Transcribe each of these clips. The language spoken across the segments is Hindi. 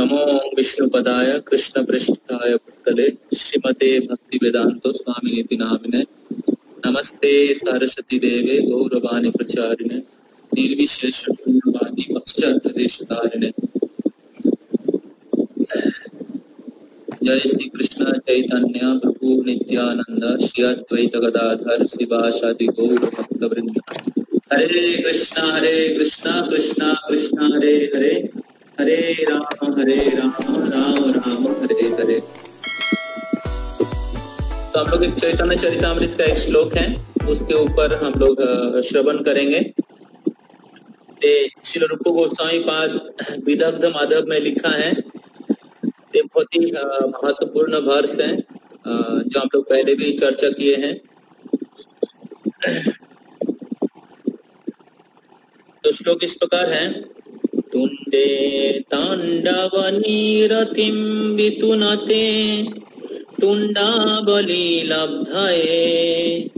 नमो विष्णुपदाय कृष्ण पृष्ठाय भूतले श्रीमते भक्ति वेदांतो स्वामी नामिने नमस्ते सरस्वती देवे, गौरवाणी प्रचारिणे निर्विशेष शून्यवादी पश्चात देशतारिणे जय श्री कृष्ण चैतन्य, प्रभु नित्यानंद श्री अद्वैत गदाधर, शिवाशादि गौर भक्त वृंद हरे कृष्णा हरे कृष्णा कृष्णा कृष्णा, हरे हरे। हरे राम हरे राम राम राम, हरे हरे। तो हम लोग चैतन्य चरितमृत का एक श्लोक है, उसके ऊपर हम लोग श्रवण करेंगे। श्री रूप गोस्वामी पाद, विदग्ध माधव में लिखा है, ये बहुत ही महत्वपूर्ण वर्ष है जो हम लोग पहले भी चर्चा किए हैं। तो श्लोक इस प्रकार है तुंडे तांडवनीरतिं वितुनते तुण्डाबली लब्धये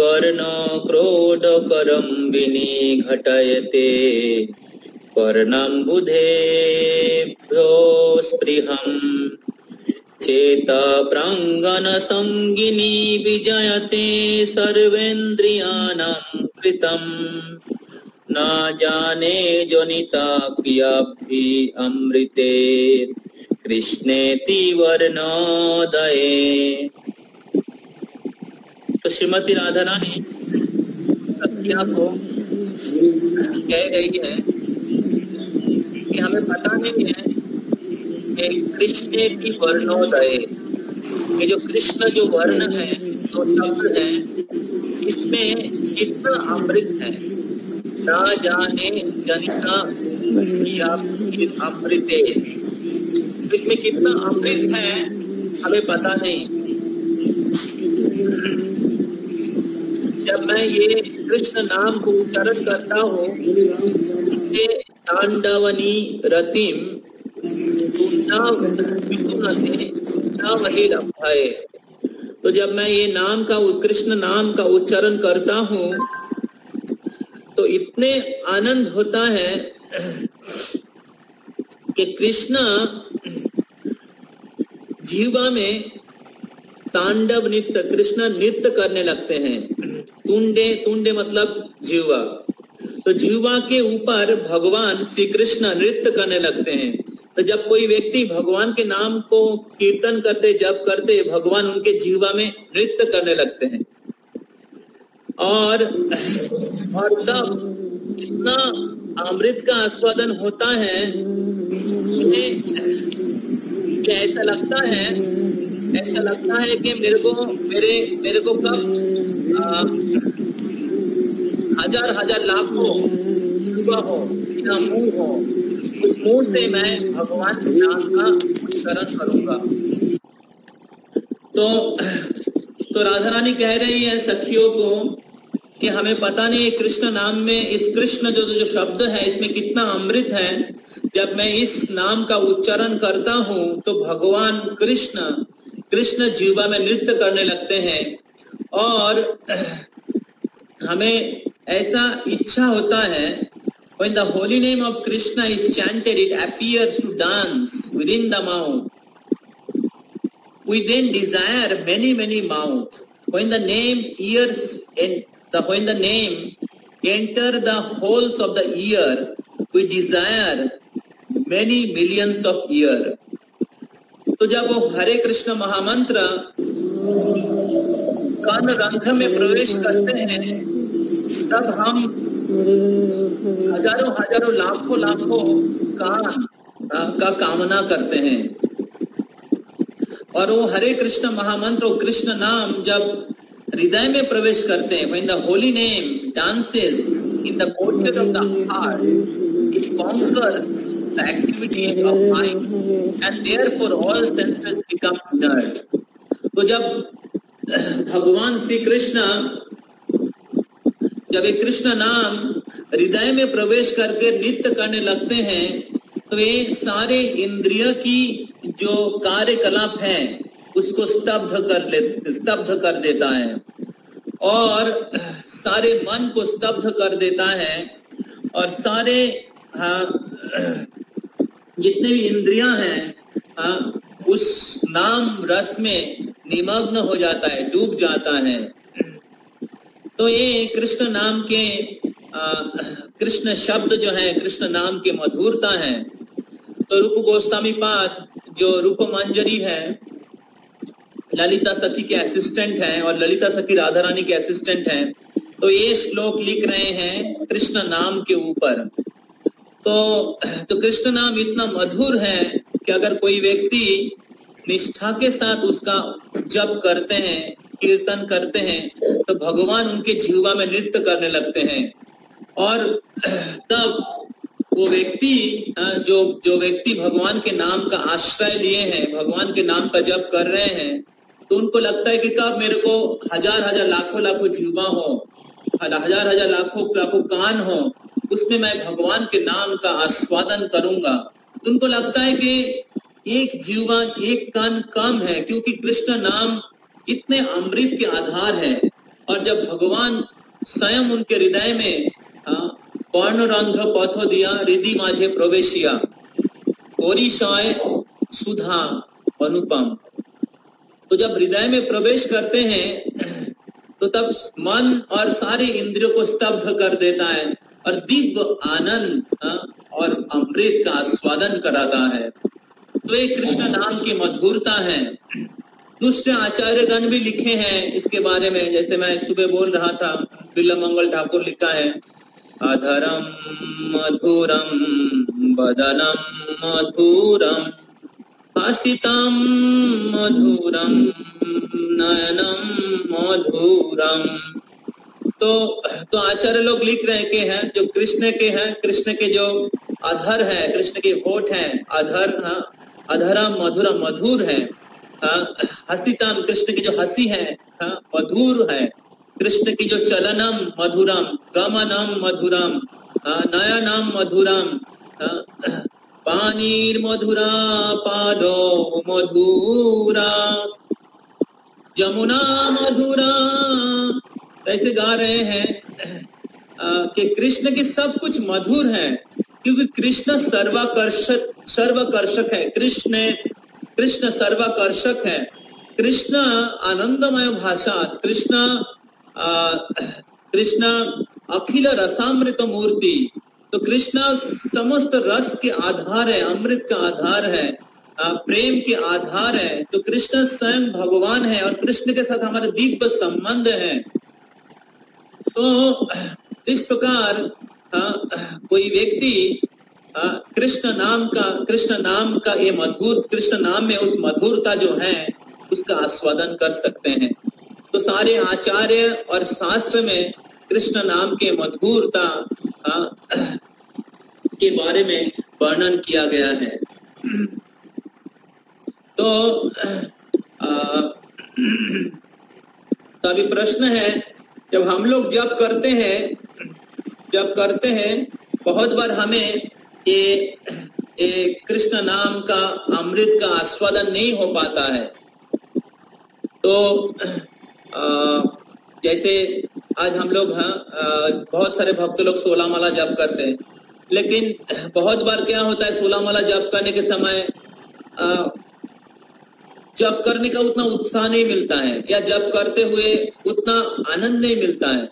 कर्णक्रोडकरं विनिघटयते कर्णम्बुधेभ्यो स्पृहम् चेता प्राङ्गणसङ्गिनी विजयते सर्वेन्द्रियाणां कृतम्। न जाने जनिता क्रियाभि अमृते। कृष्णेति वर्णोदये। तो श्रीमती राधा रानी सत्या को कह रही है कि हमें पता नहीं है कि कृष्ण की वर्णोदय। ये जो कृष्ण जो वर्ण है, जो शब्द है, इसमें कितना अमृत है? ना जाने जनिता अमृत। इसमें कितना अमृत है, हमें पता नहीं। जब मैं ये कृष्ण नाम को उच्चारण करता हूँ तांडवनी रतिम तो जब मैं ये नाम का, कृष्ण नाम का उच्चारण करता हूँ तो इतने आनंद होता है कि कृष्ण जीवा में तांडव नृत्य, कृष्ण नृत्य करने लगते हैं। तुंडे तुंडे मतलब जीवा। तो जीवा के ऊपर भगवान श्री कृष्ण नृत्य करने लगते हैं। तो जब कोई व्यक्ति भगवान के नाम को कीर्तन करते जब करते, भगवान उनके जीवा में नृत्य करने लगते हैं। और और तब इतना अमृत का आस्वादन होता है ऐसा लगता है, ऐसा लगता है कि मेरे को, मेरे मेरे को कब हज़ार हज़ार लाखों युवा हो, बिना मुँह हो, उस मुँह से मैं भगवान के नाम का उच्चारण करूँगा। तो तो राधा रानी कह रही है सखियों को कि हमें पता नहीं कृष्ण नाम में इस कृष्ण जो जो शब्द है इसमें कितना अमृत है जब मैं इस नाम का उच्चारण करता हूँ तो भगवान कृष्ण कृष्ण जीवा में नृत्य करने लगते हैं और हमें ऐसा इच्छा होता है when the holy name of krishna is chanted it appears to dance within the mouth we then desire many many mouth when the name ears and the, when the name enter the holes of the ear we desire many millions of ear तो जब वो हरे कृष्ण महामंत्र कान रंध्र में प्रवेश करते हैं, तब हम हज़ारों हज़ारों, लाखों लाखों कान, का कामना करते हैं। और वो हरे कृष्ण महामंत्र कृष्ण नाम जब हृदय में प्रवेश करते हैं। When the holy name dances in the of the heart it conquers activity of mind and therefore all senses become dirt तो जब भगवान श्री कृष्ण जब ये कृष्ण नाम हृदय में प्रवेश करके नृत्य करने लगते हैं तो ये सारे इंद्रिय की जो कार्यकलाप है उसको स्तब्ध कर ले स्तब्ध कर देता है। और सारे मन को स्तब्ध कर देता है। और सारे हाँ, जितने भी इंद्रियाँ हैं आ, उस नाम रस में निमग्न हो जाता है डूब जाता है। तो ये कृष्ण नाम के कृष्ण शब्द जो है कृष्ण नाम के मधुरता है। तो रूप गोस्वामी पाद जो रूप मंजरी है ललिता सखी के असिस्टेंट हैं और ललिता सखी राधा रानी के असिस्टेंट हैं। तो ये श्लोक लिख रहे हैं कृष्ण नाम के ऊपर। तो तो कृष्ण नाम इतना मधुर है कि अगर कोई व्यक्ति निष्ठा के साथ उसका जप करते हैं, कीर्तन करते हैं तो भगवान उनके जीवा में नृत्य करने लगते हैं। और तब वो व्यक्ति, जो जो व्यक्ति भगवान के नाम का आश्रय लिए हैं, भगवान के नाम का जप कर रहे हैं तो उनको लगता है कि कब मेरे को हज़ार हज़ार लाखों लाखों जीवा हो हज़ार हज़ार लाखों लाखों कान हो, उसमें मैं भगवान के नाम का आस्वादन करूँगा। तो उनको लगता है कि एक जीवा एक कान कम है, क्योंकि कृष्ण नाम इतने अमृत के आधार है। और जब भगवान स्वयं उनके हृदय में कर्णरंध्र पथ दिया रिधि माझे प्रवेशिया परिचय सुधा अनुपम। तो जब हृदय में प्रवेश करते हैं तो तब मन और सारे इंद्रियों को स्तब्ध कर देता है और दिव्य आनंद और अमृत का आस्वादन कराता है। तो ये कृष्ण नाम की मधुरता है। दूसरे आचार्य गण भी लिखे हैं इसके बारे में। जैसे मैं सुबह बोल रहा था बिल्ला मंगल ठाकुर लिखा है, अधरम मधुरम वदनं मधुरम् हसितं मधुरं नयनं मधुरम। तो तो आचार्य लोग लिख रहे के हैं जो कृष्ण के हैं कृष्ण के जो अधर है कृष्ण के होठ है अधर हाँ, अधरम मधुरम मधुर है हाँ, हसीतम कृष्ण की जो हँसी है हाँ, मधुर है। कृष्ण की जो चलनम मधुरम गमनम मधुरम नयनम मधुरम पानीर मधुरा पादो मधुरा। जमुना मधुरा, ऐसे गा रहे हैं कि कृष्ण की सब कुछ मधुर है, क्योंकि कृष्ण सर्वाकर्षक, सर्वकर्षक है। कृष्ण कृष्ण सर्वाकर्षक है। कृष्ण आनंदमय भाषा कृष्ण कृष्ण अखिल रसामृत मूर्ति तो कृष्ण समस्त रस के आधार है, अमृत का आधार है प्रेम के आधार है तो कृष्ण स्वयं भगवान है और कृष्ण के साथ हमारा दिव्य संबंध है। तो इस प्रकार कोई व्यक्ति कृष्ण नाम का, कृष्ण नाम का ये मधुर, कृष्ण नाम में उस मधुरता जो है, उसका आस्वादन कर सकते हैं। तो सारे आचार्य और शास्त्र में कृष्ण नाम के मधुरता के बारे में वर्णन किया गया है। तो तो अभी प्रश्न है जब हम लोग जब करते हैं जब करते हैं बहुत बार हमें ये, ये कृष्ण नाम का अमृत का आस्वादन नहीं हो पाता है। तो आ, जैसे आज हम लोग हाँ बहुत सारे भक्त लोग सोलह माला जप करते हैं। लेकिन बहुत बार क्या होता है सोलह माला जप करने के समय जप करने का उतना उत्साह नहीं मिलता है या जप करते हुए उतना आनंद नहीं मिलता है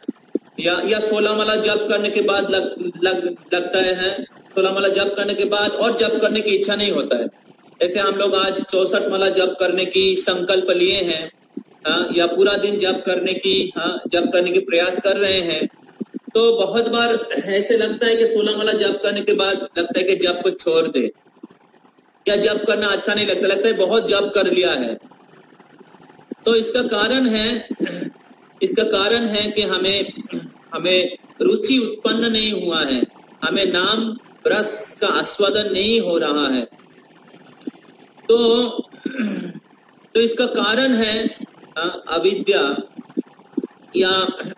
या या सोलह माला जप करने के बाद लग, लग, लगता है सोलह माला जप करने के बाद और जप करने की इच्छा नहीं होता है। ऐसे हम लोग आज चौसठ माला जप करने की संकल्प लिए हैं हाँ। या पूरा दिन जप करने की हाँ जप करने की प्रयास कर रहे हैं तो बहुत बार ऐसे लगता है कि सोलह माला जप करने के बाद लगता है कि जप को छोड़ दे, या जप करना अच्छा नहीं लगता लगता है बहुत जप कर लिया है। तो इसका कारण है, इसका कारण है कि हमें हमें रुचि उत्पन्न नहीं हुआ है, हमें नाम रस का आस्वादन नहीं हो रहा है। तो तो इसका कारण है अविद्या या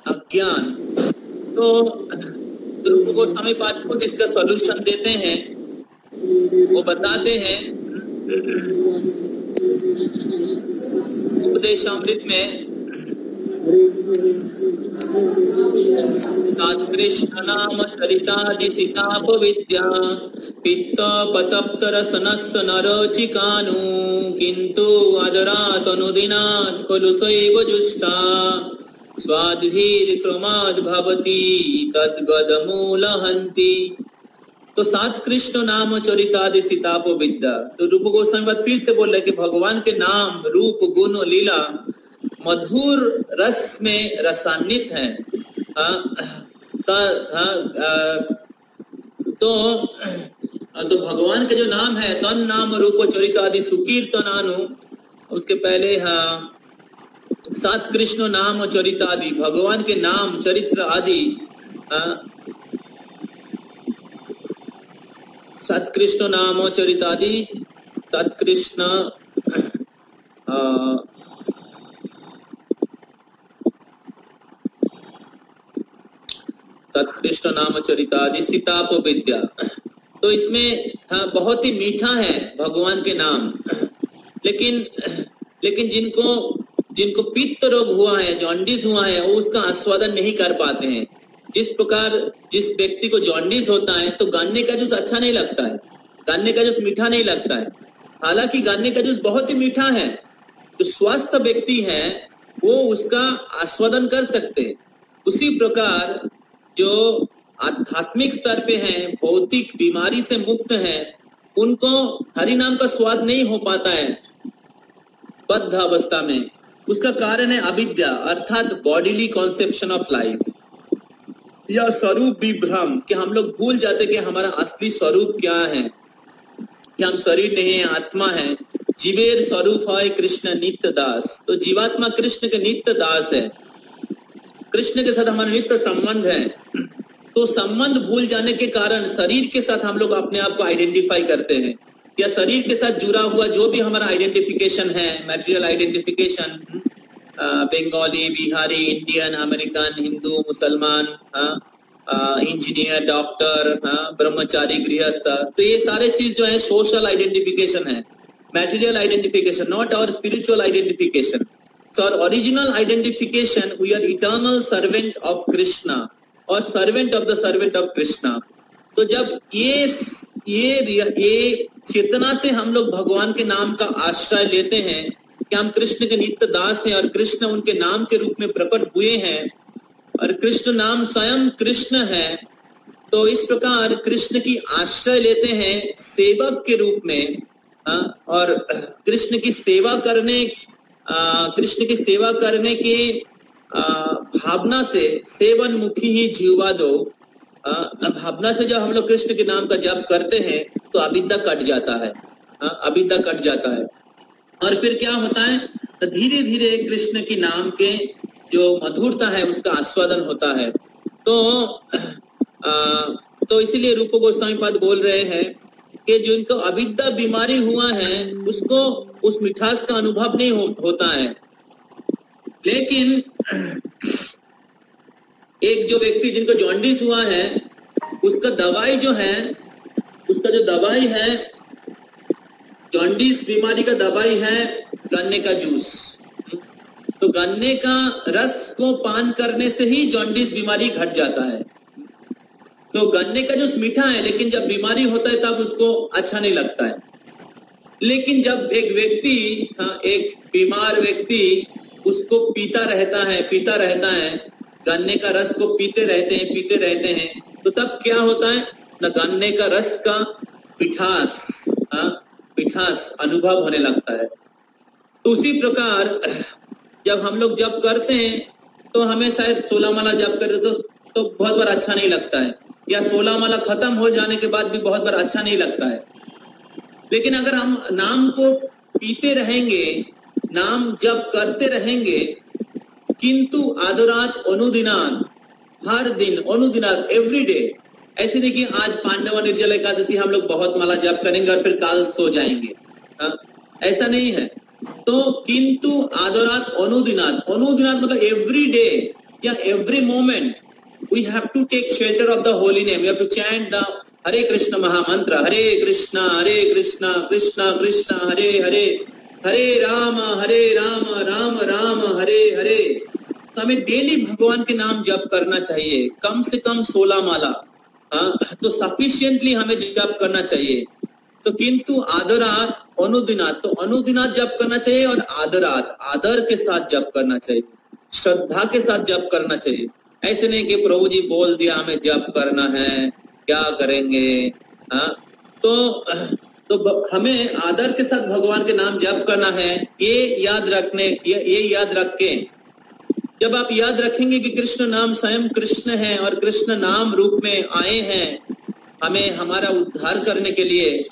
अज्ञान। तो रूप गोस्वामी पाद खुद इसका सॉल्यूशन देते हैं, वो बताते हैं उपदेश अमृत में कृष्ण नाम विद्या पित्त पतप्तर सनस्स नरचिकानु किन्तु आदरात् अनुदिनात् खलु सैव जुष्टा तो सात कृष्ण नाम चरितादि सीताप विद्या तो रूप गोस्वामी बात फिर से बोल रहे कि भगवान के नाम, रूप, गुण, लीला मधुर रस में रसान्वित है। ता, आ, आ, तो तो भगवान के जो नाम है तन नाम रूप चरित आदि सुकीर्तनानु उसके पहले हाँ सात कृष्ण नाम चरित आदि भगवान के नाम चरित्र आदि सात कृष्ण नाम चरित आदि सात कृष्ण तत्कृष्ण नाम चरितादि सीताप विद्या। तो इसमें हाँ बहुत ही मीठा है भगवान के नाम। लेकिन लेकिन जिनको जिनको पित्त रोग हुआ है, जॉन्डिस हुआ है, वो उसका आस्वादन नहीं कर पाते हैं। जिस प्रकार, जिस व्यक्ति को जॉन्डिस होता है तो गान्ने का जूस अच्छा नहीं लगता है। गान्ने का जूस मीठा नहीं लगता है। हालाँकि गान्ने का जूस बहुत ही मीठा है। जो स्वस्थ व्यक्ति है, वो उसका आस्वादन कर सकते हैं। उसी प्रकार जो आध्यात्मिक स्तर पे हैं, भौतिक बीमारी से मुक्त हैं, उनको हरि नाम का स्वाद नहीं हो पाता है। बद्ध अवस्था में। उसका कारण है अविद्या, अर्थात बॉडीली कॉन्सेप्शन ऑफ़ लाइफ या स्वरूप विभ्रम कि हम लोग भूल जाते कि हमारा असली स्वरूप क्या है। कि हम शरीर नहीं है, आत्मा है। जीवेर स्वरूप है कृष्ण नित्य दास। तो जीवात्मा कृष्ण के नित्य दास है। कृष्ण के साथ हमारा नित्य संबंध है। तो संबंध भूल जाने के कारण शरीर के साथ हम लोग अपने आप को आइडेंटिफाई करते हैं। या शरीर के साथ जुड़ा हुआ जो भी हमारा आइडेंटिफिकेशन है material identification Bengali Bihari Indian American Hindu मुसलमान इंजीनियर डॉक्टर ब्रह्मचारी गृहस्थ तो ये सारे चीज़ जो है सोशल आइडेंटिफिकेशन है। Material identification not our spiritual identification So our original identification, we are eternal servant of Krishna or servant of the servant of Krishna. तो जब ये ये ये चेतना से हम लोग भगवान के नाम का आश्रय लेते हैं कि हम कृष्ण के नित्य दास हैं और कृष्ण उनके नाम के रूप में प्रकट हुए हैं और कृष्ण नाम स्वयं कृष्ण है तो इस प्रकार कृष्ण की आश्रय लेते हैं सेवक के रूप में और कृष्ण की सेवा करने कृष्ण की सेवा करने की भावना से सेवन मुखी ही जीवा दो। भावना से जब हम लोग कृष्ण के नाम का जप करते हैं तो अविद्या कट जाता है। अविद्या कट जाता है। और फिर क्या होता है? तो धीरे धीरे कृष्ण के नाम के जो मधुरता है उसका आस्वादन होता है। तो आ, तो इसीलिए रूप गोस्वामी पद बोल रहे हैं कि जिनको अविद्या बीमारी हुआ है उसको उस मिठास का अनुभव नहीं हो, होता है। लेकिन एक जो व्यक्ति जिनको जॉन्डिस हुआ है उसका दवाई जो है उसका जो दवाई है जॉन्डिस बीमारी का दवाई है गन्ने का जूस तो गन्ने का रस को पान करने से ही जॉन्डिस बीमारी घट जाता है। तो गन्ने का जूस मीठा है लेकिन जब बीमारी होता है तब उसको अच्छा नहीं लगता है। लेकिन जब एक व्यक्ति हाँ एक बीमार व्यक्ति उसको पीता रहता है पीता रहता है गन्ने का रस को पीते रहते हैं पीते रहते हैं तो तब क्या होता है? न गन्ने का रस का पिठास हाँ पिठास अनुभव होने लगता है। तो उसी प्रकार जब हम लोग जब करते हैं तो हमें शायद सोलह माला जब करते तो, तो बहुत बार अच्छा नहीं लगता है। या सोलह माला खत्म हो जाने के बाद भी बहुत बार अच्छा नहीं लगता है। लेकिन अगर हम नाम को पीते रहेंगे, नाम जब करते रहेंगे, किंतु आदरात अनुदिनात हर दिन अनुदिनात एवरी डे ऐसे कि आज पांडवा निर्जल एकादशी हम लोग बहुत माला जप करेंगे और फिर काल सो जाएँगे हा? ऐसा नहीं है तो किंतु आदरात अनुदिनात अनुदिनात मतलब एवरी डे या every moment we have to take shelter of the holy name. We have the Hare Krishna mahamantra Hare Krishna, Hare Krishna, Krishna Krishna, हरे हरे। हरे राम हरे राम राम राम हरे हरे। तो हमें डेली भगवान के नाम जप करना चाहिए। कम से कम सोलह माला हाँ तो सफिशियंटली हमें जप करना चाहिए। तो किंतु आदरात अनुदिनात तो अनुदिनात जप करना चाहिए और आदरात आदर के साथ जप करना चाहिए। श्रद्धा के साथ जप करना चाहिए। ऐसे नहीं कि प्रभु जी बोल दिया हमें जप करना है। क्या करेंगे? हाँ? तो तो हमें आदर के साथ भगवान के नाम जप करना है। ये याद रखने ये, ये याद रख। के जब आप याद रखेंगे कि कृष्ण नाम स्वयं कृष्ण है और कृष्ण नाम रूप में आए हैं हमें हमारा उद्धार करने के लिए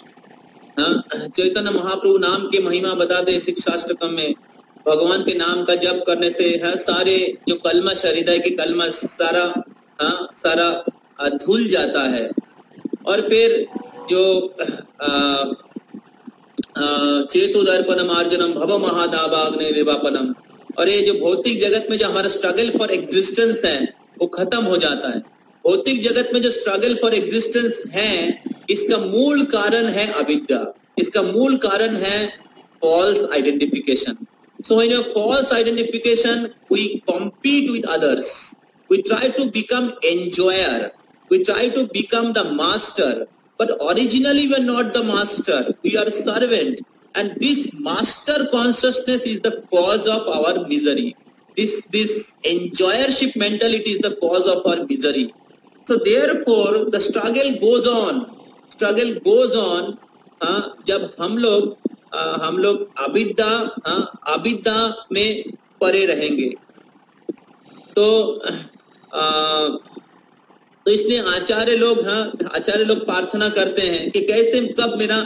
हाँ, चैतन्य महाप्रभु नाम की महिमा बता बताते शिक्षाष्टकम में। भगवान के नाम का जप करने से है सारे जो कलमश हृदय के कलमश सारा हाँ सारा धुल जाता है। और फिर जो चेतो दर्पणम अर्जनम भव महादाबाग्नि निर्वापनम और ये जो भौतिक जगत में जो हमारा स्ट्रगल फॉर एग्जिस्टेंस है वो खत्म हो जाता है। भौतिक जगत में जो स्ट्रगल फॉर एग्जिस्टेंस है इसका मूल कारण है अविद्या। इसका मूल कारण है false identification so a false identification, we compete with others. We try to become enjoyer. We try to become the master. But originally we are not the master. We are servant. And this master consciousness is the cause of our misery. This, this enjoyership mentality is the cause of our misery. So therefore, the struggle goes on. Struggle goes on. हाँ जब हम लोग हम लोग अविद्या अविद्या में परे रहेंगे तो आ, तो इसलिए आचार्य लोग हाँ आचार्य लोग प्रार्थना करते हैं कि कैसे कब मेरा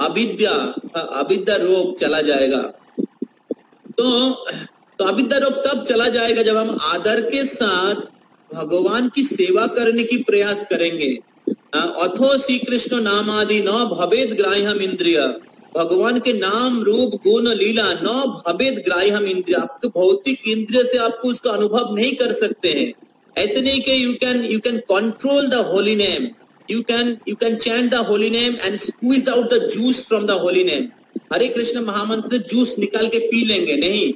अविद्या अविद्या रोग चला जाएगा। तो तो अविद्या रोग तब चला जाएगा जब हम आदर के साथ भगवान की सेवा करने की प्रयास करेंगे। अथो श्री कृष्ण नाम आदि न भवेद ग्राह्यम इंद्रिय। भगवान के नाम रूप गुण लीला न भवेद ग्राह्य हम इंद्रिय आपको भौतिक इंद्रिय से आपको उसका अनुभव नहीं कर सकते हैं। ऐसे नहीं कि you can you can control the holy name you can you can chant the holy name and squeeze out the juice from the holy name Hare Krishna mahamantra से जूस निकाल के पी लेंगे, नहीं।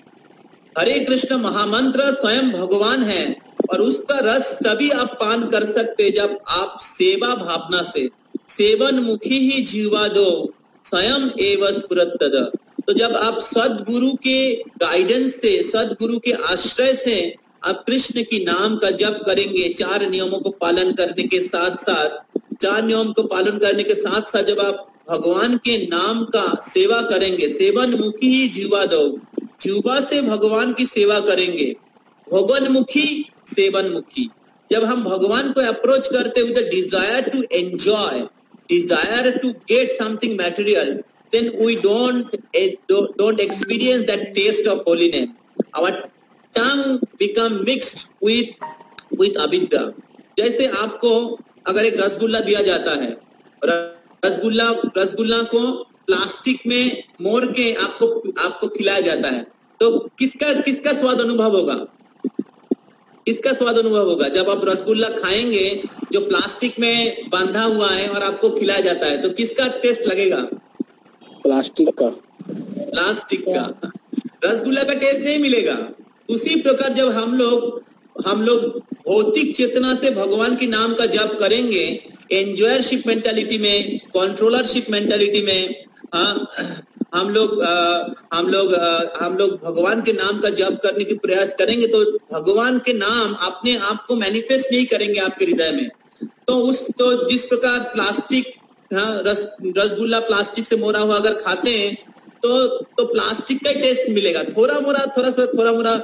हरे कृष्ण महामंत्र स्वयं भगवान है और उसका रस तभी आप पान कर सकते जब आप सेवा भावना से। सेवन मुखी ही जीवा दो, स्वयं एवं तो जब आप सदगुरु के गाइडेंस से, सदगुरु के आश्रय से आप कृष्ण की नाम का जप करेंगे चार नियमों को पालन करने के साथ साथ चार नियम को पालन करने के साथ साथ जब आप भगवान के नाम का सेवा करेंगे सेवन मुखी ही जीवा दो जीवा से भगवान की सेवा करेंगे भगवान मुखी सेवन मुखी जब हम भगवान को अप्रोच करते with desire to enjoy desire to get something material, then we don't, eh, don't, don't experience that taste of holiness. Our tongue with with, with जैसे आपको अगर एक रसगुल्ला दिया जाता है रसगुल्ला रसगुल्ला को प्लास्टिक में मोड़ के आपको आपको खिलाया जाता है। तो किसका किसका स्वाद अनुभव होगा? किसका स्वाद अनुभव होगा? जब आप रसगुल्ला खाएँगे जो प्लास्टिक में बांधा हुआ है और आपको खिलाया जाता है तो किसका टेस्ट लगेगा? प्लास्टिक का। प्लास्टिक का। रसगुल्ला का टेस्ट नहीं मिलेगा। उसी प्रकार जब हम लोग हम लोग भौतिक चेतना से भगवान के नाम का जप करेंगे एंजॉयरशिप मेंटालिटी में कंट्रोलरशिप मेंटालिटी में हाँ हम लोग हम लोग हम लोग भगवान के नाम का जप करने की प्रयास करेंगे तो भगवान के नाम अपने आप को मैनिफेस्ट नहीं करेंगे आपके हृदय में। तो उस तो जिस प्रकार प्लास्टिक हाँ रस, रसगुल्ला प्लास्टिक से मोरा हुआ अगर खाते हैं तो तो प्लास्टिक का टेस्ट मिलेगा। थोड़ा मोरा, थोड़ा सा, थोड़ा मोरा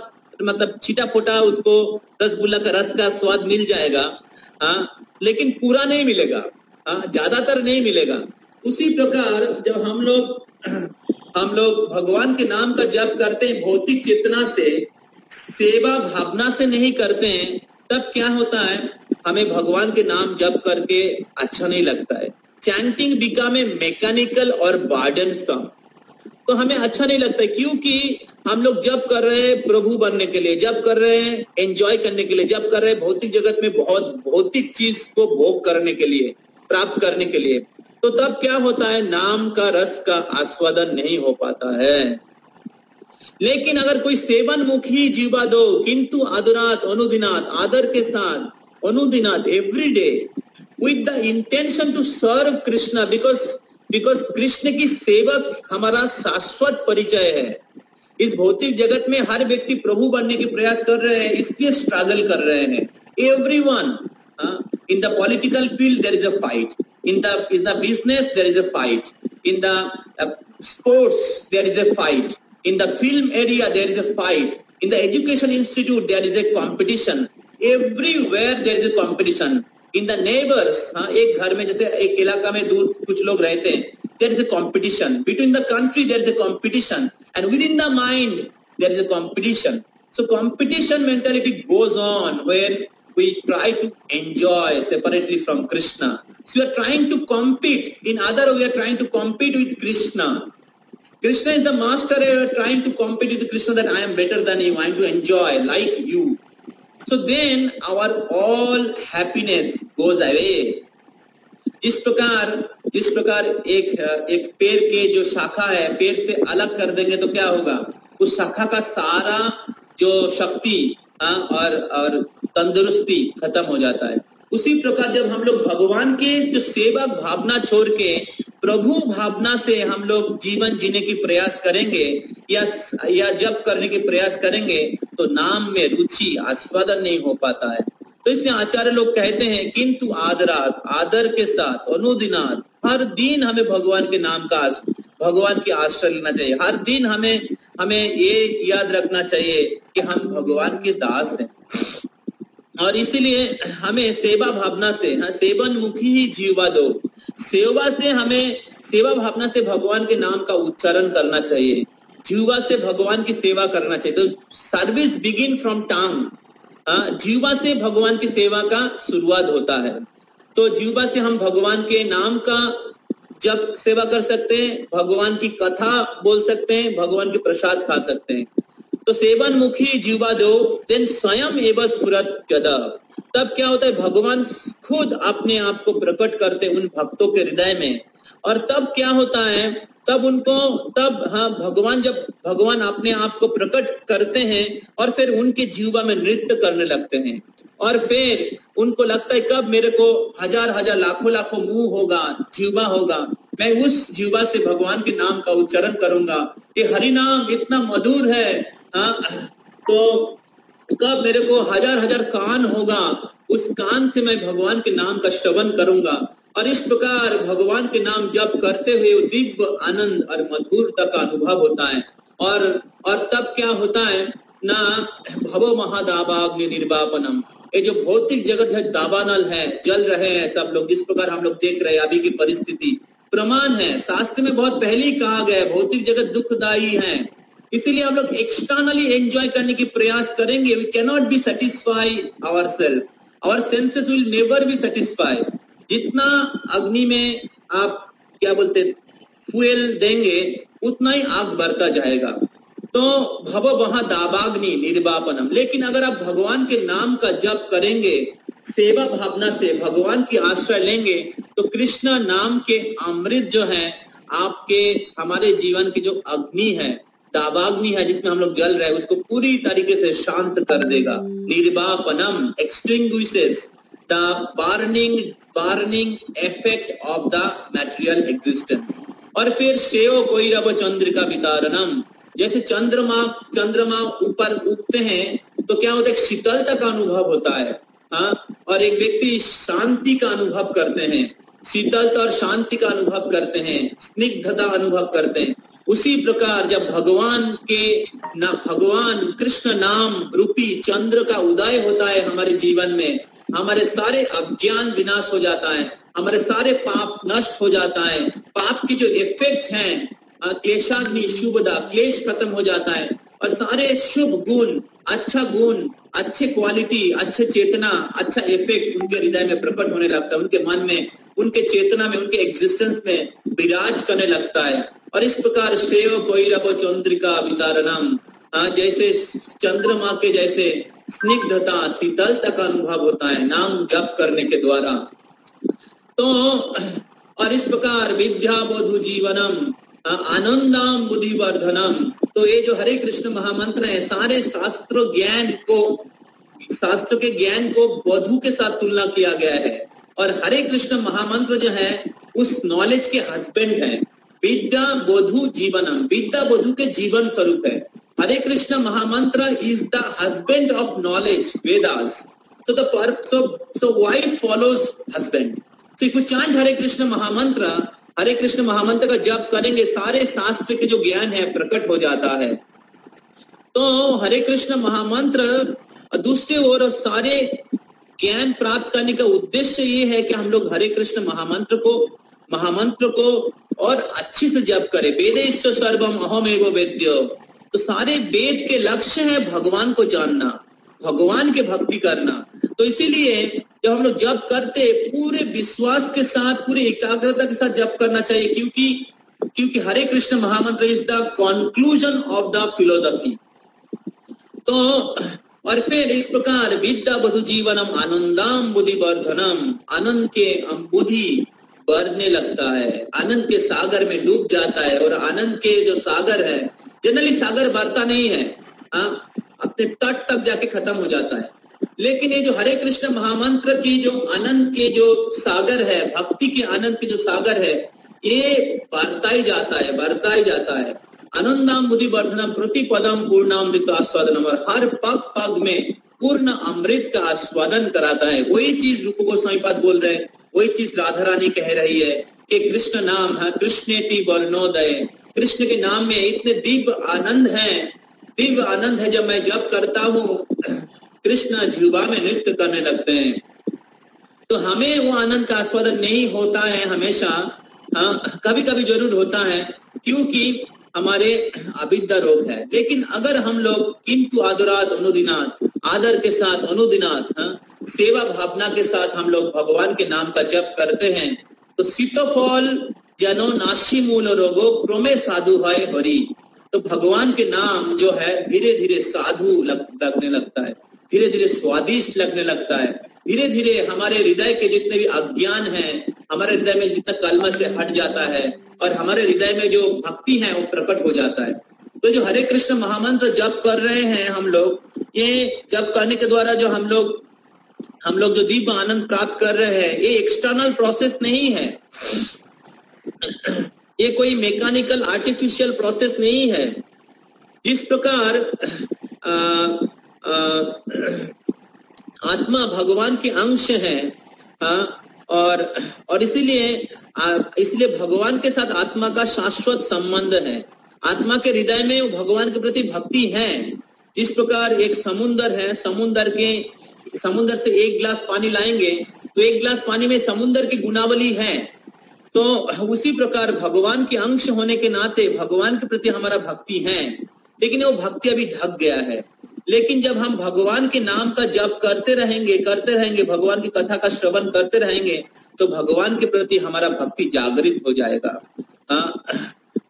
मतलब छिटा फोटा उसको रसगुल्ला का रस का स्वाद मिल जाएगा हाँ लेकिन पूरा नहीं मिलेगा हाँ ज़्यादातर नहीं मिलेगा। उसी प्रकार जब हम लोग हम लोग भगवान के नाम का जप करते हैं, भौतिक चेतना से, सेवा भावना से नहीं करते हैं, तब क्या होता है? हमें भगवान के नाम जप करके अच्छा नहीं लगता है। चैंटिंग बिकम ए मैकेनिकल और बार्डन सम तो हमें अच्छा नहीं लगता, क्योंकि हम लोग जब कर रहे हैं प्रभु बनने के लिए, जब कर रहे हैं एंजॉय करने के लिए, जब कर रहे हैं भौतिक जगत में बहुत भौतिक चीज़ को भोग करने के लिए, प्राप्त करने के लिए तो तब क्या होता है? नाम का रस का आस्वादन नहीं हो पाता है। लेकिन अगर कोई सेवन मुखी जीवा दो, किंतु आदुरात अनुदिनात, आदर के साथ, अनुदिनात every day with the intention to serve Krishna because because Krishna की सेवक हमारा शाश्वत परिचय है इस भौतिक जगत में हर व्यक्ति प्रभु बनने के प्रयास कर रहे हैं इसलिए स्ट्रगल कर रहे हैं everyone in the political field there is a fight in the the business there is a fight in the sports there is a fight in the film area there is a fight in the education institute there is a competition everywhere there is a competition in the neighbours हाँ एक घर में जैसे एक इलाका में दूर कुछ लोग रहते हैं there is a competition between the country there is a competition and within the mind there is a competition so competition mentality goes on where we try to enjoy separately from krishna so we are trying to compete in other we are trying to compete with krishna krishna is the master and we are trying to compete with krishna that i am better than you i want to enjoy like you So then our all happiness goes away. जिस प्रकार जिस प्रकार एक एक पेड़ के जो शाखा है पेड़ से अलग कर देंगे तो क्या होगा? उस शाखा का सारा जो शक्ति आ, और और तंदुरुस्ती खत्म हो जाता है। उसी प्रकार जब हम लोग भगवान के जो सेवक भावना छोड़ के प्रभु भावना से हम लोग जीवन जीने की प्रयास करेंगे या या जब करने की प्रयास करेंगे तो नाम में रुचि आस्वादन नहीं हो पाता है। तो इसलिए आचार्य लोग कहते हैं, किंतु आदरात आदर के साथ अनुदिनात हर दिन हमें भगवान के नाम का भगवान की आश्रय लेना चाहिए। हर दिन हमें हमें ये याद रखना चाहिए कि हम भगवान के दास हैं। और इसीलिए हमें सेवा भावना से हाँ सेवन मुखी ही जीवा दो। सेवा से हमें, सेवा भावना से भगवान के नाम का उच्चारण करना चाहिए। जीवा से भगवान की सेवा करना चाहिए। तो सर्विस बिगिन फ्रॉम टांग जीवा से भगवान की सेवा का शुरुआत होता है। तो जीवा से हम भगवान के नाम का जब सेवा कर सकते हैं, भगवान की कथा बोल सकते हैं, भगवान के प्रसाद खा सकते हैं। तो सेवन मुखी जीवा दो, देन स्वयं एवं स्फुरत जदा तब क्या होता है, भगवान खुद अपने आप को प्रकट करते उन भक्तों के हृदय में। और तब क्या होता है, तब उनको, तब हाँ भगवान जब, भगवान अपने आप को प्रकट करते हैं और फिर उनके जीवा में नृत्य करने लगते हैं। और फिर उनको लगता है, कब मेरे को हज़ार हज़ार, लाखों लाखों मुँह होगा, जीवा होगा। मैं उस जीवा से भगवान के नाम का उच्चारण करूँगा। ये हरि नाम इतना मधुर है हाँ? तो कब मेरे को हज़ार हज़ार कान होगा। उस कान से मैं भगवान के नाम का श्रवण करूँगा। और इस प्रकार भगवान के नाम जप करते हुए दिव्य आनंद और मधुरता का अनुभव होता है। और और तब क्या होता है? ना, भवो महादाबाग्नि निर्वापनम। ये जो भौतिक जगत है, दाबानल है, जल रहे हैं सब लोग। जिस प्रकार हम लोग देख रहे हैं अभी की परिस्थिति। प्रमाण है, शास्त्र में बहुत पहले ही कहा गया है, भौतिक जगत दुखदायी है। इसीलिए हम लोग एक्सटर्नली एंजॉय करने की प्रयास करेंगे। We cannot be satisfy our self our senses will never be satisfy जितना अग्नि में आप, क्या बोलते फ्यूल देंगे, उतना ही आग बढ़ता जाएगा। तो भव वहाँ दाबाग्नि निर्वापनम। लेकिन अगर आप भगवान के नाम का जप करेंगे, सेवा भावना से भगवान की आश्रय लेंगे तो कृष्ण नाम के अमृत जो है, आपके, हमारे जीवन की जो अग्नि है दाबाग्नि है जिसमें हम लोग जल रहे हैं, उसको पूरी तरीके से शांत कर देगा। निर्वापनम extinguishes the burning burning effect of the material existence और फिर शेव कोई रब चंद्र का वितारणम। जैसे चंद्रमा चंद्रमा ऊपर उगते हैं तो क्या होता है? शीतलता का अनुभव होता है। हाँ? और एक व्यक्ति शांति का अनुभव करते हैं। शीतलता और शांति का अनुभव करते हैं, स्निग्धता अनुभव करते हैं। उसी प्रकार जब भगवान के ना, भगवान कृष्ण नाम रूपी चंद्र का उदय होता है हमारे जीवन में, हमारे सारे अज्ञान विनाश हो जाता है, हमारे सारे पाप नष्ट हो जाता है, पाप की जो इफ़ेक्ट है क्लेशाग्नि, शुभदा, क्लेश खत्म हो जाता है और सारे शुभ गुण अच्छा गुण, अच्छे क्वालिटी अच्छे चेतना अच्छा इफ़ेक्ट उनके हृदय में प्रकट होने लगता है, उनके मन में उनके चेतना में, उनके एग्जिस्टेंस में विराज करने लगता है। और इस प्रकार श्रेय कोई रबो चंद्रिका वितारणम। जैसे चंद्रमा के जैसे स्निग्धता, शीतलता का अनुभव होता है नाम जप करने के द्वारा। तो और इस प्रकार विद्या बोधु जीवनम, आनंदाम बुद्धि वर्धनम तो ये जो हरे कृष्ण महामंत्र है, सारे शास्त्र ज्ञान को, शास्त्र के ज्ञान को वधु के साथ तुलना किया गया है। और हरे कृष्ण महामंत्र जो है, उस नॉलेज के हस्बैंड है। विद्या बोधु जीवनम। विद्या बोधु के जीवन स्वरूप है। Hare Krishna mahamantra is the husband of knowledge Vedas so the so so wife follows husband. So if you chant hare krishna mahamantra Hare Krishna mahamantra का जप करेंगे, सारे शास्त्र के जो ज्ञान है, प्रकट हो जाता है। तो हरे कृष्ण महामंत्र दूसरे ओर सारे ज्ञान प्राप्त करने का उद्देश्य ये है कि हम लोग हरे कृष्ण महामंत्र को महामंत्र को और अच्छे से जप करें। वेद सर्वम अहम एवं वेद्य। तो सारे वेद के लक्ष्य है भगवान को जानना, भगवान के भक्ति करना। तो इसीलिए जब हम लोग जप करते, पूरे विश्वास के साथ, पूरे एकाग्रता के साथ जप करना चाहिए, क्योंकि क्योंकि Hare Krishna mahamantra is the conclusion of the philosophy तो और फिर इस प्रकार विद्या बधु जीवनम आनंदाम बुद्धि वर्धनम। आनंद के बुद्धि बढ़ने लगता है। आनंद के सागर में डूब जाता है और आनंद के जो सागर है जनरली सागर बढ़ता नहीं है। आ, हाँ, अपने तट तक जाके खत्म हो जाता है। लेकिन ये जो हरे कृष्ण महामंत्र की जो आनंद के जो सागर है भक्ति के आनंद के जो सागर है ये बढ़ता ही जाता है बढ़ता ही जाता है। आनंदाम बुद्धि वर्धनम प्रति पदम पूर्णामृत आस्वादन और हर पग पग में पूर्ण अमृत का आस्वादन कराता है वही चीज़ रूप गोस्वामी पाद बोल रहे हैं वही चीज़ राधा रानी कह रही है कि कृष्ण नाम है कृष्णेति वर्णोदय कृष्ण के नाम में इतने दिव्य आनंद है दिव्य आनंद है जब मैं जब करता हूँ कृष्ण जीवा में नृत्य करने लगते हैं तो हमें वो आनंद का आस्वादन नहीं होता है हमेशा हाँ कभी कभी ज़रूर होता है क्योंकि हमारे अविद्या रोग है। लेकिन अगर हम लोग किंतु आदरात अनुदिनाथ आदर के साथ अनुदिनाथ हाँ, सेवा भावना के साथ हम लोग भगवान के नाम का जप करते हैं तो सीतोफल जनो नाशी मूल रोगो प्रोमे साधु है हरि। तो भगवान के नाम जो है धीरे धीरे साधु लग, लगने लगता है। धीरे धीरे स्वादिष्ट लगने लगता है। धीरे धीरे हमारे हृदय के जितने भी अज्ञान है हमारे हृदय में जितना कलम से हट जाता है और हमारे हृदय में जो भक्ति है वो प्रकट हो जाता है। तो जो हरे कृष्ण महामंत्र जप कर रहे हैं हम लोग ये जप करने के द्वारा जो हम लोग हम लोग जो दीप आनंद प्राप्त कर रहे हैं ये एक्सटर्नल प्रोसेस नहीं है। ये कोई मैकेनिकल आर्टिफिशियल प्रोसेस नहीं है। जिस प्रकार आ, आत्मा भगवान के अंश है आ, और और इसीलिए इसलिए भगवान के साथ आत्मा का शाश्वत संबंध है। आत्मा के हृदय में भगवान के प्रति भक्ति है। इस प्रकार एक समुन्दर है समुन्दर के समुन्दर से एक गिलास पानी लाएँगे तो एक गिलास पानी में समुन्दर की गुनावली है। तो उसी प्रकार भगवान के अंश होने के नाते भगवान के प्रति हमारा भक्ति है। लेकिन वो भक्ति अभी ढक गया है। लेकिन जब हम भगवान के नाम का जप करते रहेंगे करते रहेंगे भगवान की कथा का श्रवण करते रहेंगे तो भगवान के प्रति हमारा भक्ति जागृत हो जाएगा। आ,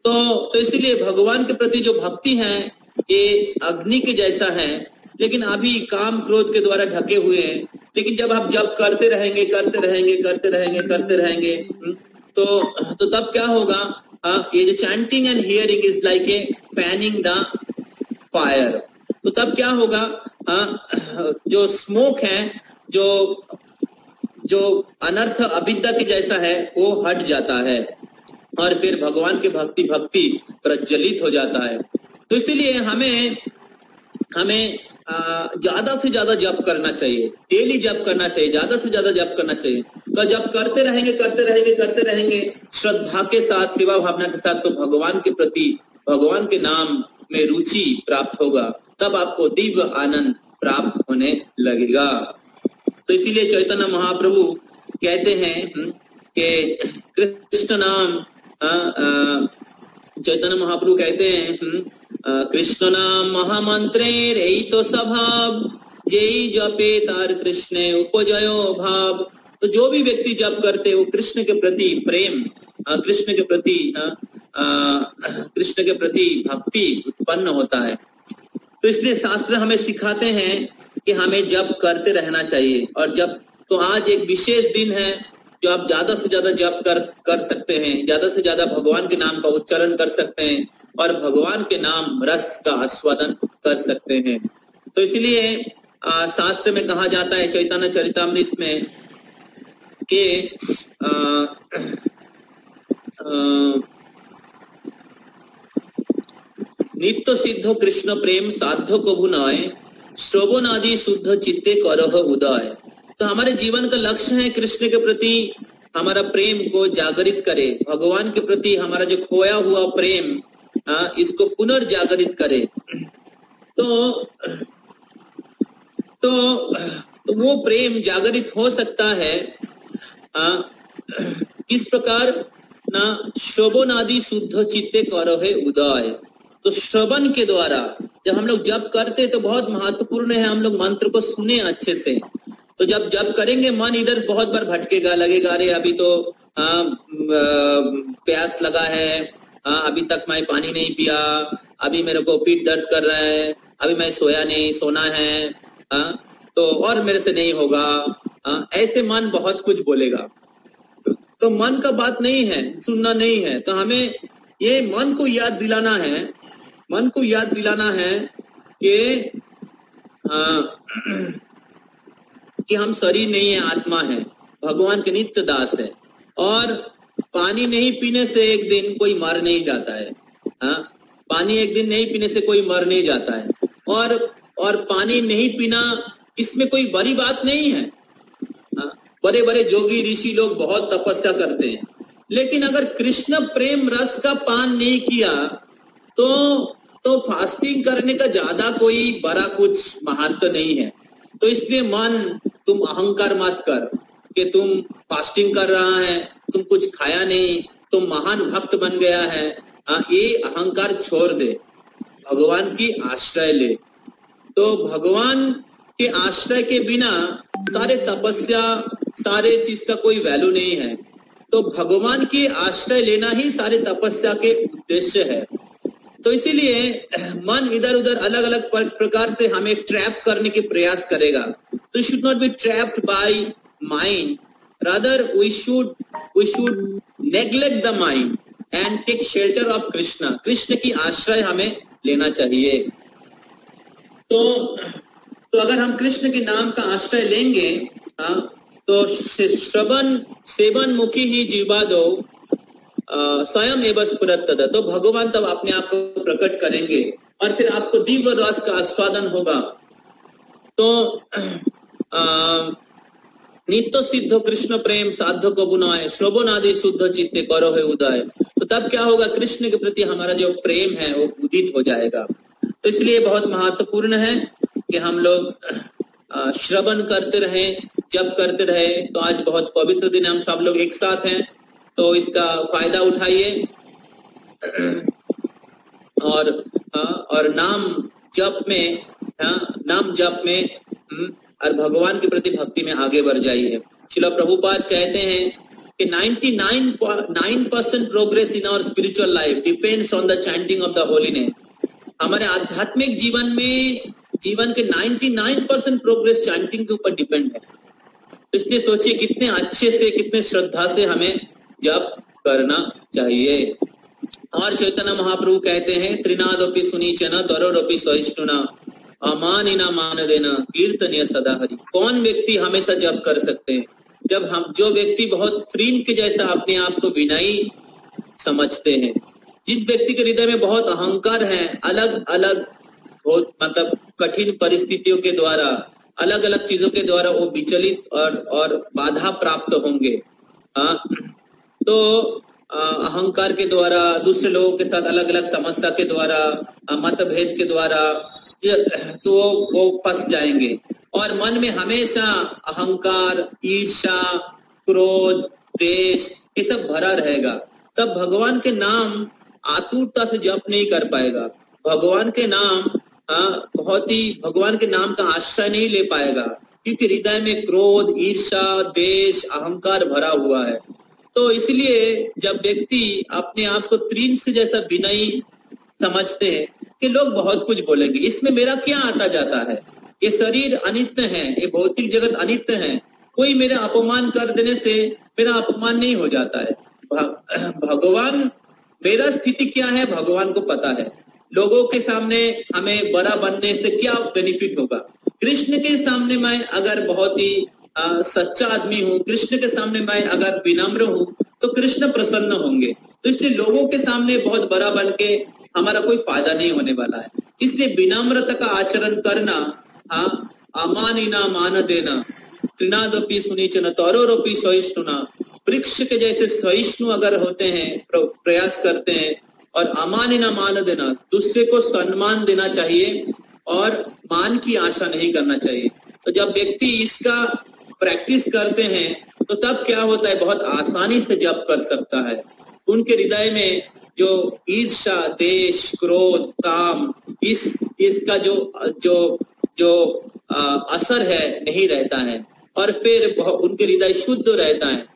तो तो इसलिए भगवान के प्रति जो भक्ति है ये अग्नि के जैसा है। लेकिन अभी काम क्रोध के द्वारा ढके हुए हैं। लेकिन जब आप जब करते रहेंगे करते रहेंगे करते रहेंगे करते रहेंगे हम्म, तो तो तब क्या होगा? आ, ये जो chanting and hearing is like a fanning the fire तो तब क्या होगा? आ, जो स्मोक है जो जो अनर्थ अविद्या के जैसा है वो हट जाता है। और फिर भगवान की भक्ति भक्ति प्रज्वलित हो जाता है। तो इसीलिए हमें हमें ज़्यादा से ज़्यादा जप करना चाहिए। डेली जप करना चाहिए ज़्यादा से ज़्यादा जप करना चाहिए। तो जब करते रहेंगे करते रहेंगे करते रहेंगे श्रद्धा के साथ सेवा भावना के साथ तो भगवान के प्रति भगवान के नाम में रुचि प्राप्त होगा। तब आपको दिव्य आनंद प्राप्त होने लगेगा। तो इसीलिए चैतन्य महाप्रभु कहते हैं हम्म, कि कृष्ण नाम चैतन्य महाप्रभु कहते हैं हम्म, कृष्ण नाम महामंत्रे रही तो स्वभाव जय जपे तार कृष्ण उपजयो भाव। तो जो भी व्यक्ति जप करते वो कृष्ण के प्रति प्रेम कृष्ण के प्रति कृष्ण के प्रति भक्ति उत्पन्न होता है। तो इसलिए शास्त्र हमें सिखाते हैं कि हमें जब करते रहना चाहिए। और जब तो आज एक विशेष दिन है, जो आप ज़्यादा से ज़्यादा जप कर कर सकते हैं, ज़्यादा से ज़्यादा भगवान के नाम का उच्चारण कर सकते हैं, और भगवान के नाम रस का आस्वादन कर सकते हैं। तो इसलिए शास्त्र में कहा जाता है, चैतन्य चरितमृत में, कि नित्य सिद्ध कृष्ण प्रेम साध्य को भुनाए श्रोवन आदि शुद्ध चित्ते करह उदय। तो हमारे जीवन का लक्ष्य है कृष्ण के प्रति हमारा प्रेम को जागृत करे भगवान के प्रति हमारा जो खोया हुआ प्रेम आ, इसको पुनर्जागृत करे। तो तो वो प्रेम जागृत हो सकता है आ, किस प्रकार ना शोभनादि शुद्ध चित्ते करो है उदय। तो श्रवण के द्वारा जब हम लोग जब करते तो बहुत महत्वपूर्ण है हम लोग मंत्र को सुने अच्छे से। तो जब जब करेंगे मन इधर बहुत बार भटकेगा लगेगा अरे अभी तो आ, प्यास लगा है आ, अभी तक मैं पानी नहीं पिया अभी मेरे को पीठ दर्द कर रहा है अभी मैं सोया नहीं सोना है आ, तो और मेरे से नहीं होगा। आ, ऐसे मन बहुत कुछ बोलेगा। तो मन का बात नहीं है सुनना नहीं है। तो हमें ये मन को याद दिलाना है मन को याद दिलाना है कि कि हम शरीर नहीं है आत्मा है भगवान के नित्य दास है और पानी नहीं पीने से एक दिन कोई मर नहीं जाता है हा? पानी एक दिन नहीं पीने से कोई मर नहीं जाता है और और पानी नहीं पीना इसमें कोई बड़ी बात नहीं है हा? बड़े बड़े जोगी ऋषि लोग बहुत तपस्या करते हैं लेकिन अगर कृष्ण प्रेम रस का पान नहीं किया तो तो फास्टिंग करने का ज़्यादा कोई बड़ा कुछ महत्व नहीं है। तो इसलिए मन तुम अहंकार मत कर कि तुम फास्टिंग कर रहा है तुम कुछ खाया नहीं तुम महान भक्त बन गया है। आ, ये अहंकार छोड़ दे। भगवान की आश्रय ले। तो भगवान के आश्रय के बिना सारे तपस्या सारे चीज़ का कोई वैल्यू नहीं है। तो भगवान के आश्रय लेना ही सारे तपस्या के उद्देश्य है। तो इसीलिए मन इधर उधर अलग अलग प्रकार से हमें ट्रैप करने के प्रयास करेगा। तो should not be trapped by mind rather we should we should neglect the mind and take shelter of Krishna Krishna की आश्रय हमें लेना चाहिए। तो तो अगर हम कृष्ण के नाम का आश्रय लेंगे आ, तो श्रवण सेवन मुखी ही जीवा दो। स्वयं एवं तो भगवान तब अपने आप को प्रकट करेंगे और फिर आपको दिव्य रस का आस्वादन होगा। तो नित्य सिद्ध कृष्ण प्रेम साध्य को बुनाए शोभन आदि शुद्ध चित्ते करो है उदय। तो तब क्या होगा? कृष्ण के प्रति हमारा जो प्रेम है, वो उदित हो जाएगा। तो इसलिए बहुत महत्वपूर्ण है कि हम लोग श्रवण करते रहे जब करते रहे। तो आज बहुत पवित्र दिन हम सब लोग एक साथ हैं। तो इसका फ़ायदा उठाइए। और और नाम जप में नाम जप में हम्म, और भगवान के प्रति भक्ति में आगे बढ़ जाइए। शिला प्रभुपाद कहते हैं कि 99 nine percent progress in our spiritual life depends on the chanting of the holy name हमारे आध्यात्मिक जीवन में जीवन के 99 परसेंट प्रोग्रेस चैंटिंग के ऊपर डिपेंड है। इसलिए सोचिए कितने अच्छे से कितने श्रद्धा से हमें जप करना चाहिए। और चैतन्य महाप्रभु कहते हैं, त्रिनादपि सुनीचन तरोपि सहिष्णुना, अमानिना मान देना कीर्तनीय सदा हरि। कौन व्यक्ति हमेशा जप कर सकते हैं? जब हम, जो व्यक्ति बहुत त्रीन के जैसा अपने आप को विनयी समझते हैं, जिस व्यक्ति के हृदय में बहुत अहंकार है, अलग अलग बहुत मतलब कठिन परिस्थितियों के द्वारा, अलग अलग चीज़ों के द्वारा वो विचलित और और बाधा प्राप्त होंगे। हाँ तो अहंकार के द्वारा, दूसरे लोगों के साथ अलग अलग समस्या के द्वारा मतभेद के द्वारा तो वो फंस जाएँगे। और मन में हमेशा अहंकार ईर्षा क्रोध देश ये सब भरा रहेगा। तब भगवान के नाम आतुरता से जप नहीं कर पाएगा। भगवान के नाम बहुत ही, भगवान के नाम का आश्रय नहीं ले पाएगा। क्योंकि हृदय में क्रोध ईर्षा देश अहंकार भरा हुआ है। तो इसलिए जब व्यक्ति अपने आप को त्रीन से जैसा विनयी समझते हैं कि लोग बहुत कुछ बोलेंगे, इसमें मेरा क्या आता जाता है? ये शरीर अनित्य है, ये भौतिक जगत अनित्य है। कोई मेरा अपमान कर देने से मेरा अपमान नहीं हो जाता है। भगवान, मेरा स्थिति क्या है भगवान को पता है। लोगों के सामने हमें बड़ा बनने से क्या बेनिफिट होगा? कृष्ण के सामने मैं अगर बहुत ही आ, सच्चा आदमी हूँ कृष्ण के सामने मैं अगर विनम्र हूँ तो कृष्ण प्रसन्न होंगे। तो इसलिए लोगों के सामने बहुत बड़ा बन के हमारा कोई फ़ायदा नहीं होने वाला है। इसलिए विनम्रता का आचरण करना हाँ अमानिना मान देना। त्रिनादपि सुनीचन तरोपी सहिष्णुना वृक्ष के जैसे सहिष्णु अगर होते हैं प्रयास करते हैं और अमानिना मान देना दूसरे को सम्मान देना चाहिए और मान की आशा नहीं करना चाहिए। तो जब व्यक्ति इसका प्रैक्टिस करते हैं तो तब क्या होता है? बहुत आसानी से जप कर सकता है। उनके हृदय में जो ईर्षा देश क्रोध काम इस इसका जो जो जो आ, असर है नहीं रहता है। और फिर उनके हृदय शुद्ध रहता है।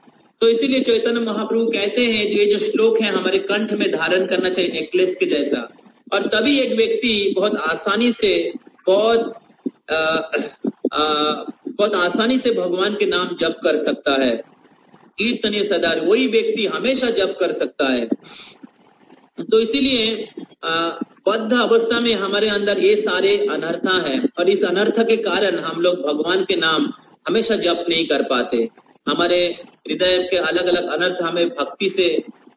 तो इसीलिए चैतन्य महाप्रभु कहते हैं जो ये जो श्लोक है हमारे कंठ में धारण करना चाहिए नेकलेस के जैसा। और तभी एक व्यक्ति बहुत आसानी से बहुत आ, बहुत आसानी से भगवान के नाम जप कर सकता है। कीर्तनीय सदार वही व्यक्ति हमेशा जप कर सकता है। तो इसीलिए बद्ध अवस्था में हमारे अंदर ये सारे अनर्था है और इस अनर्थ के कारण हम लोग भगवान के नाम हमेशा जप नहीं कर पाते। हमारे हृदय के अलग अलग अनर्थ हमें भक्ति से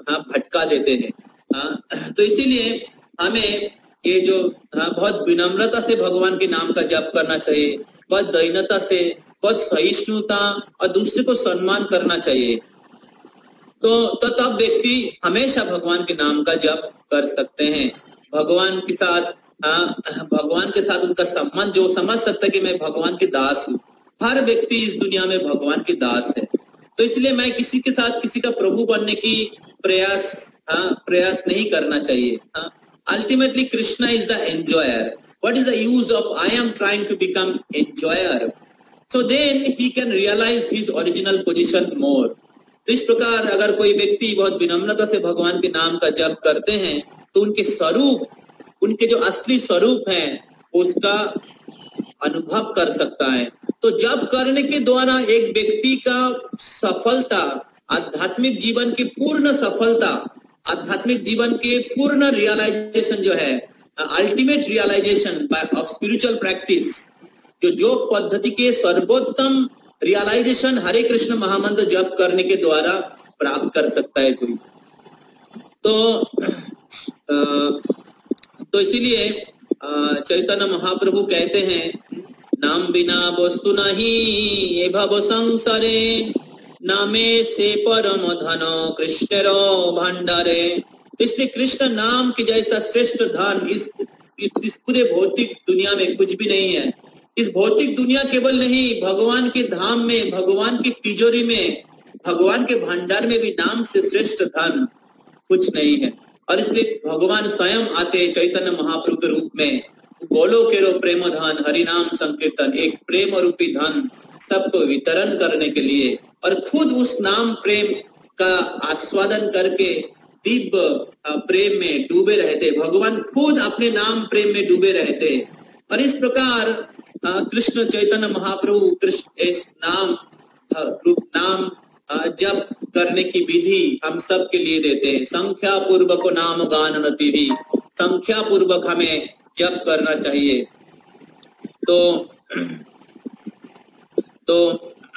हाँ, भटका देते हैं। हाँ, तो इसीलिए हमें ये जो हाँ, बहुत विनम्रता से भगवान के नाम का जप करना चाहिए। बहुत दैनता से बहुत सहिष्णुता और दूसरे को सम्मान करना चाहिए। तो तो तब व्यक्ति हमेशा भगवान के नाम का जप कर सकते हैं। भगवान के साथ हाँ, भगवान के साथ उनका संबंध जो समझ सकता है कि मैं भगवान के दास हूँ। हर व्यक्ति इस दुनिया में भगवान के दास है। तो इसलिए मैं किसी के साथ किसी का प्रभु बनने की प्रयास हाँ, प्रयास नहीं करना चाहिए। Ultimately Krishna is the enjoyer what is the use of I am trying to become enjoyer? So then he can realize his original position more. इस प्रकार अगर कोई व्यक्ति बहुत विनम्रता से भगवान के नाम का जप करते हैं तो उनके स्वरूप, उनके जो असली स्वरूप है, उसका अनुभव कर सकता है तो जप करने के द्वारा एक व्यक्ति का सफलता, आध्यात्मिक जीवन की पूर्ण सफलता, आध्यात्मिक जीवन के पूर्ण रियलाइजेशन जो है ultimate realization of spiritual practice जो योग पद्धति के सर्वोत्तम रियलाइजेशन हरे कृष्ण महामंत्र जप करने के द्वारा प्राप्त कर सकता है कोई तो अ, तो इसीलिए चैतन्य महाप्रभु कहते हैं नाम बिना वस्तु नहीं ये भव संसारे नामे से परम धन कृष्ण भंडारे। इसलिए कृष्ण नाम के जैसा श्रेष्ठ धन इस इस पूरे भौतिक दुनिया में कुछ भी नहीं है। इस भौतिक दुनिया केवल नहीं, भगवान के धाम में, भगवान की तिजोरी में, भगवान के भंडार में भी नाम से श्रेष्ठ धन कुछ नहीं है। और इसलिए भगवान स्वयं आते हैं चैतन्य महाप्रभु के रूप में। गोलो केरो प्रेम धन, हरिनाम संकीर्तन, एक प्रेम रूपी धन सबको वितरण करने के लिए। और खुद उस नाम प्रेम का आस्वादन करके दिव्य प्रेम में डूबे रहते। भगवान खुद अपने नाम प्रेम में डूबे रहते। और इस प्रकार कृष्ण चैतन्य महाप्रभु कृष्ण इस नाम रूप नाम जप करने की विधि हम सब के लिए देते हैं। संख्या पूर्वक नाम गान भी संख्या पूर्वक हमें जप करना चाहिए। तो तो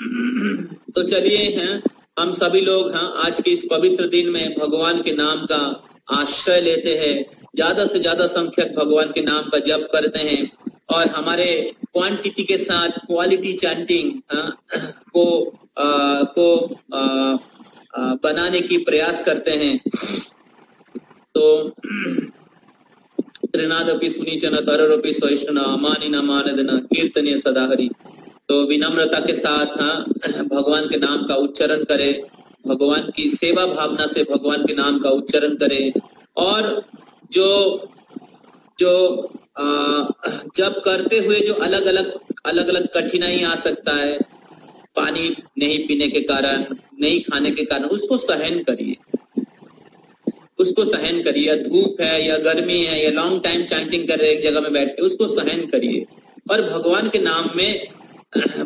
तो चलिए हैं। हम सभी लोग हाँ आज के इस पवित्र दिन में भगवान के नाम का आश्रय लेते हैं। ज़्यादा से ज़्यादा संख्यक भगवान के नाम का जप करते हैं और हमारे क्वांटिटी के साथ क्वालिटी चैंटिंग को आ, को आ, आ, बनाने की प्रयास करते हैं। तो त्रिनादपि सुनीचन तररोपि सहिष्णुना अमानि न मानदन कीर्तनीय सदा हरि तो विनम्रता के साथ हाँ भगवान के नाम का उच्चारण करें। भगवान की सेवा भावना से भगवान के नाम का उच्चारण करें। और जो जो आ, जब करते हुए जो अलग अलग अलग अलग कठिनाई आ सकता है पानी नहीं पीने के कारण नहीं खाने के कारण उसको सहन करिए। उसको सहन करिए। धूप है या गर्मी है या लॉन्ग टाइम चैंटिंग कर रहे एक जगह में बैठ के उसको सहन करिए। और भगवान के नाम में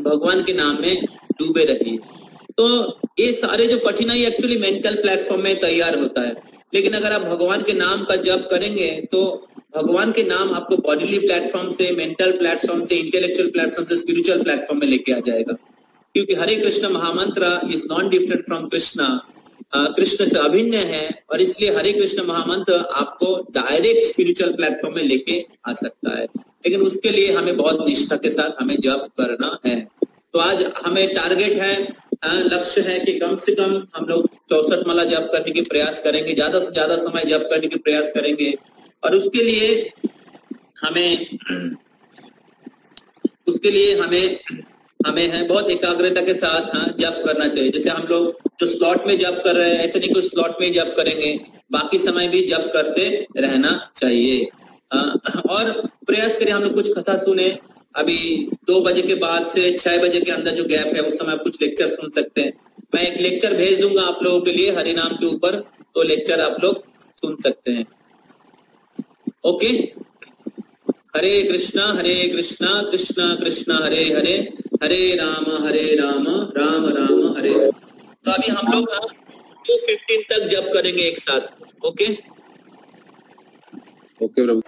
भगवान के नाम में डूबे रहिए। तो ये सारे जो कठिनाई एक्चुअली मेंटल प्लेटफॉर्म में तैयार होता है। लेकिन अगर आप भगवान के नाम का जप करेंगे तो भगवान के नाम आपको बॉडीली प्लेटफॉर्म से मेंटल प्लेटफॉर्म से इंटेलेक्चुअल प्लेटफॉर्म से स्पिरिचुअल प्लेटफॉर्म में लेके आ जाएगा। क्योंकि Hare Krishna mahamantra is non different from Krishna. Krishna से अभिन्न है, और इसलिए हरे कृष्ण महामंत्र आपको डायरेक्ट स्पिरिचुअल प्लेटफॉर्म में लेके आ सकता है। लेकिन उसके लिए हमें बहुत निष्ठा के साथ हमें जप करना है। तो आज हमें टारगेट है लक्ष्य है कि कम से कम हम लोग चौसठ माला जप करने के प्रयास करेंगे, ज़्यादा से ज़्यादा समय जप करने के प्रयास करेंगे। और उसके लिए हमें, उसके लिए हमें हमें है, बहुत एकाग्रता के साथ हाँ जप करना चाहिए। जैसे हम लोग जो स्लॉट में जप कर रहे हैं, ऐसे नहीं कुछ स्लॉट में जप करेंगे, बाकी समय भी जप करते रहना चाहिए। और प्रयास करें हम लोग कुछ कथा सुने। अभी दो बजे के बाद से छह बजे के अंदर जो गैप है, उस समय आप कुछ लेक्चर सुन सकते हैं। मैं एक लेक्चर भेज दूँगा आप लोगों के लिए हरि नाम के ऊपर तो लेक्चर आप लोग सुन सकते हैं। ओके? हरे कृष्णा हरे कृष्णा कृष्णा कृष्णा, हरे हरे हरे राम हरे राम राम राम, हरे तो अभी हम लोग टू फिफ्टीन तक जब करेंगे एक साथ, ओके? ओके प्रभु